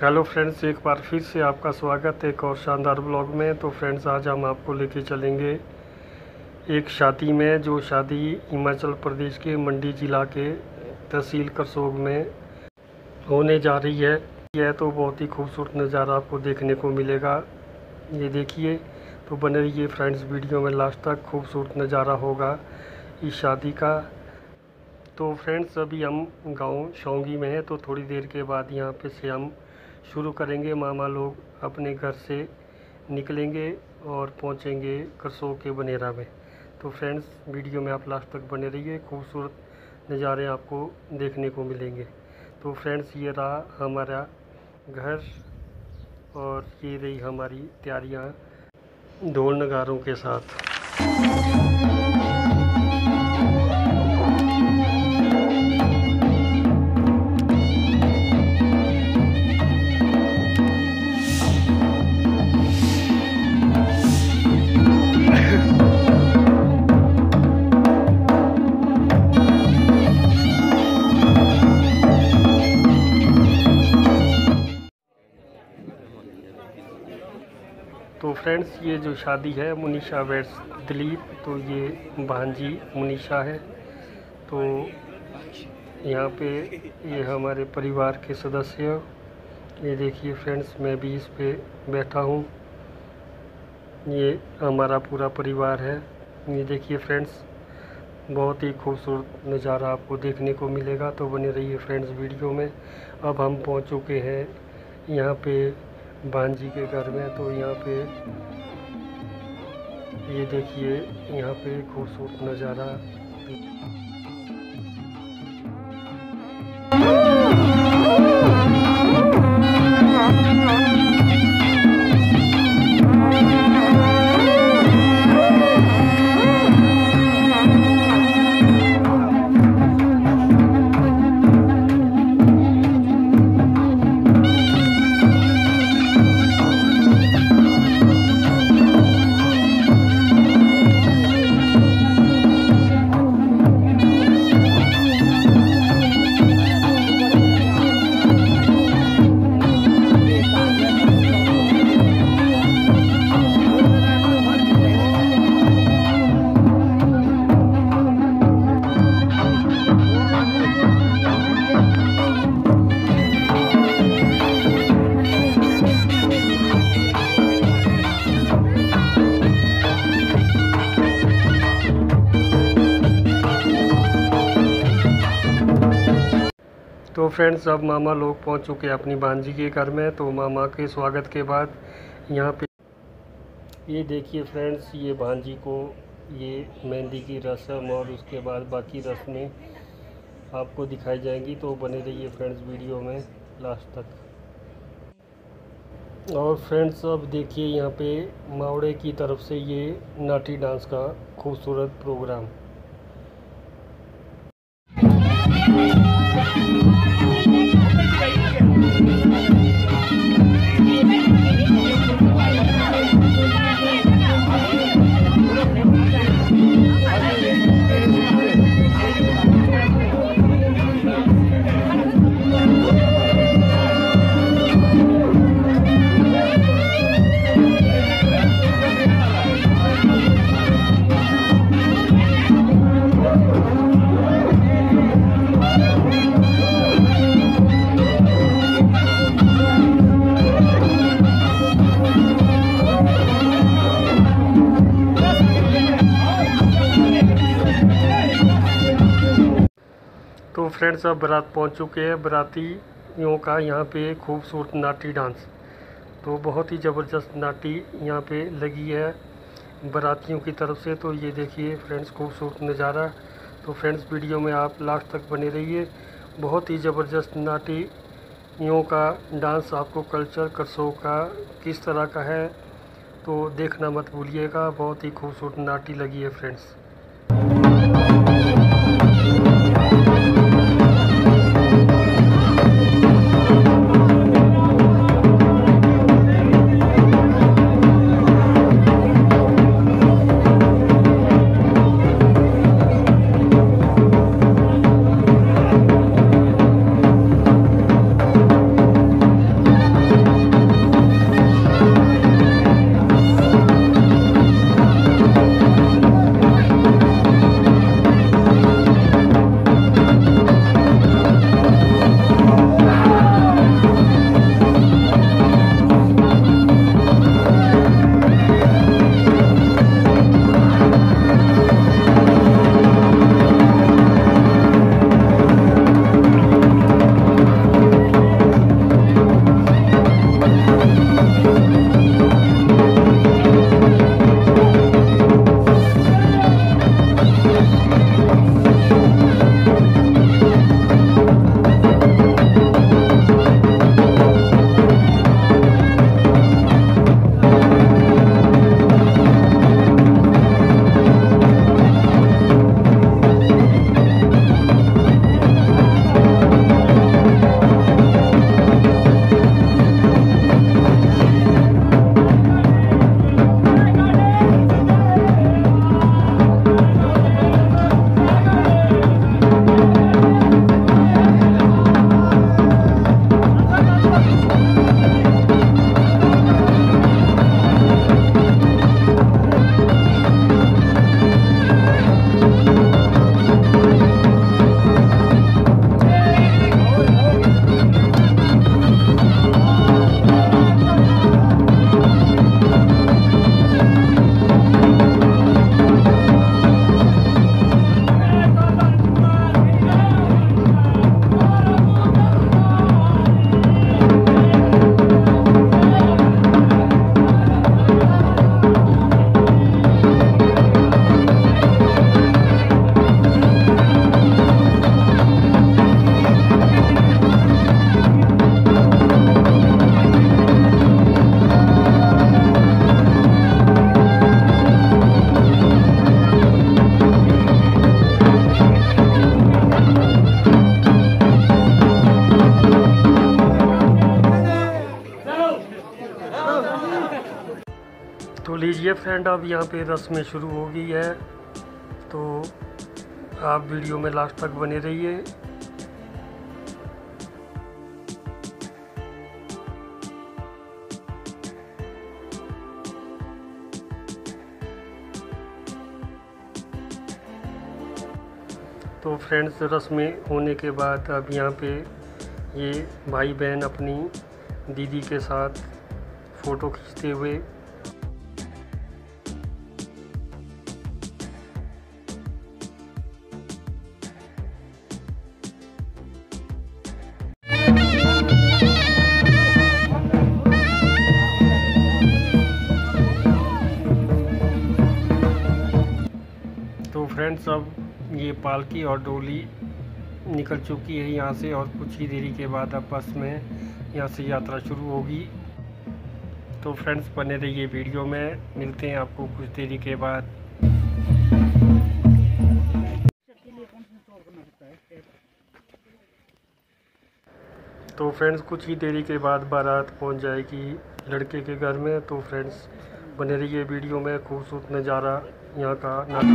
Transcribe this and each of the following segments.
Hello friends, एक बार फिर से आपका स्वागत है एक और शानदार ब्लॉग में। तो फ्रेंड्स, आज हम आपको लेके चलेंगे एक शादी में, जो शादी हिमाचल प्रदेश के मंडी ज़िला के तहसील करसोग में होने जा रही है। यह तो बहुत ही खूबसूरत नज़ारा आपको देखने को मिलेगा। ये देखिए तो बने रहिए फ्रेंड्स, वीडियो में लास्ट तक खूबसूरत नज़ारा होगा इस शादी का। तो फ्रेंड्स, अभी हम गाँव शौंगी में हैं तो थोड़ी देर के बाद यहाँ पे से हम शुरू करेंगे। मामा लोग अपने घर से निकलेंगे और पहुँचेंगे करसो के बनेरा में। तो फ्रेंड्स, वीडियो में आप लास्ट तक बने रहिए। खूबसूरत नज़ारे आपको देखने को मिलेंगे। तो फ्रेंड्स, ये रहा हमारा घर और ये रही हमारी तैयारियाँ ढोल नगारों के साथ। फ्रेंड्स ये जो शादी है, मुनीषा वेट्स दिलीप तो ये भांजी मुनीषा है। तो यहाँ पे ये हमारे परिवार के सदस्य, ये देखिए फ्रेंड्स मैं भी इस पे बैठा हूँ। ये हमारा पूरा परिवार है। ये देखिए फ्रेंड्स बहुत ही खूबसूरत नज़ारा आपको देखने को मिलेगा। तो बने रहिए फ्रेंड्स वीडियो में। अब हम पहुँच चुके हैं यहाँ पे भांजी के घर में तो यहाँ पे ये देखिए यहाँ पे खूबसूरत नज़ारा। तो फ्रेंड्स अब मामा लोग पहुँच चुके हैं अपनी भांजी के घर में। तो मामा के स्वागत के बाद यहाँ पे ये देखिए फ्रेंड्स ये भांजी को ये मेहंदी की रस्म और उसके बाद बाकी रस्में आपको दिखाई जाएँगी। तो बने रहिए फ्रेंड्स वीडियो में लास्ट तक। और फ्रेंड्स अब देखिए यहाँ पे मावड़े की तरफ़ से ये नाटी डांस का खूबसूरत प्रोग्राम तो फ्रेंड्स अब बारात पहुँच चुके हैं। बारातियों का यहाँ पे खूबसूरत नाटी डांस। तो बहुत ही ज़बरदस्त नाटी यहाँ पे लगी है बारातियों की तरफ़ से। तो ये देखिए फ्रेंड्स, खूबसूरत नज़ारा। तो फ्रेंड्स, वीडियो में आप लास्ट तक बने रहिए। बहुत ही ज़बरदस्त नाटियों का डांस आपको कल्चर करसो का किस तरह का है तो देखना मत भूलिएगा। बहुत ही खूबसूरत नाटी लगी है फ्रेंड्स। लीजिए फ्रेंड अब यहाँ पे रस्में शुरू हो गई है। तो आप वीडियो में लास्ट तक बने रहिए। तो फ्रेंड्स रस्में होने के बाद अब यहाँ पे ये भाई बहन अपनी दीदी के साथ फ़ोटो खींचते हुए तो फ्रेंड्स अब ये पालकी और डोली निकल चुकी है यहाँ से और कुछ ही देरी के बाद अब बस में यहाँ से यात्रा शुरू होगी। तो फ्रेंड्स बने रहिए वीडियो में। मिलते हैं आपको कुछ देरी के बाद। तो फ्रेंड्स कुछ ही देरी के बाद बारात पहुँच जाएगी लड़के के घर में। तो फ्रेंड्स बने रहिए वीडियो में खूबसूरत नज़ारा यहाँ का नज़ारा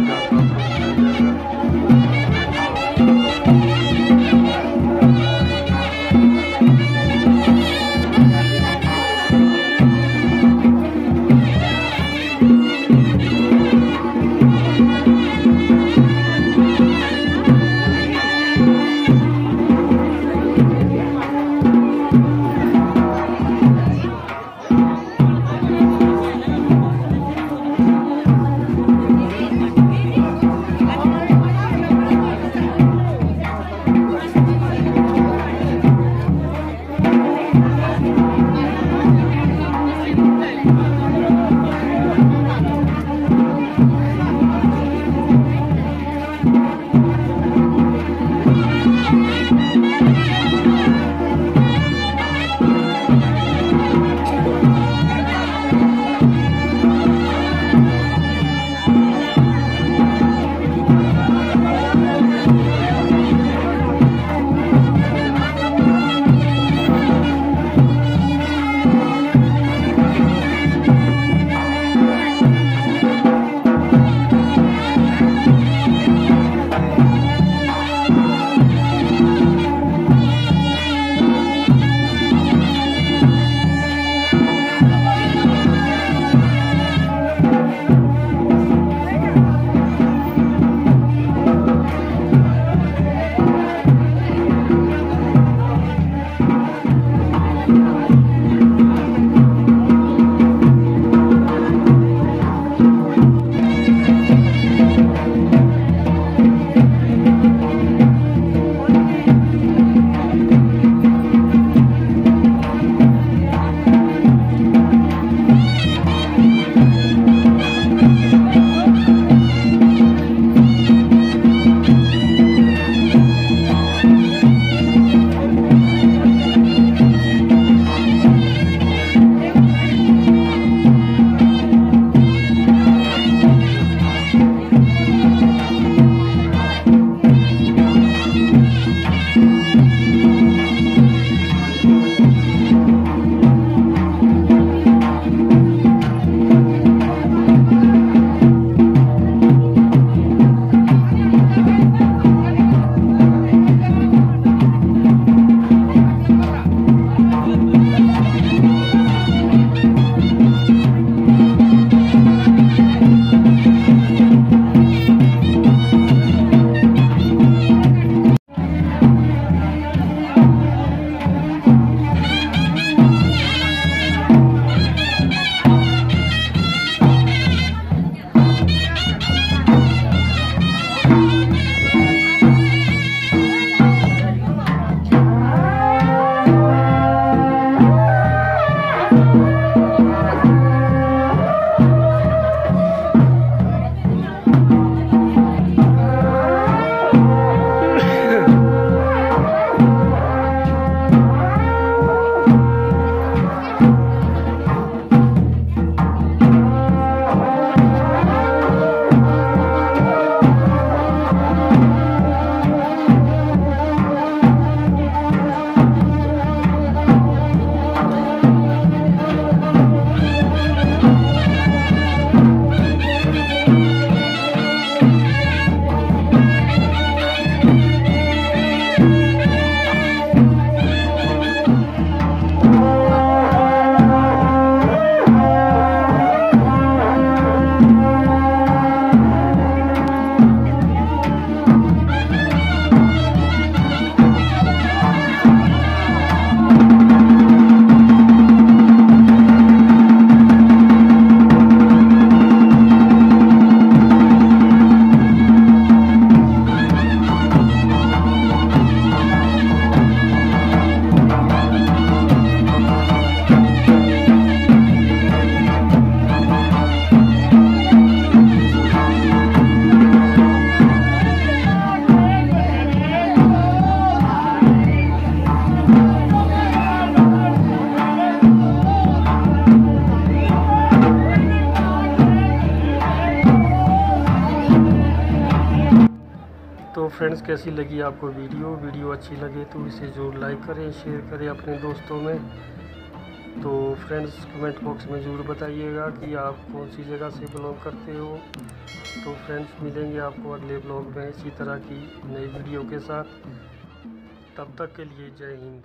फ्रेंड्स कैसी लगी आपको वीडियो? वीडियो अच्छी लगे तो इसे ज़रूर लाइक करें शेयर करें अपने दोस्तों में। तो फ्रेंड्स कमेंट बॉक्स में ज़रूर बताइएगा कि आप कौन सी जगह से ब्लॉग करते हो। तो फ्रेंड्स मिलेंगे आपको अगले ब्लॉग में इसी तरह की नई वीडियो के साथ। तब तक के लिए जय हिंद।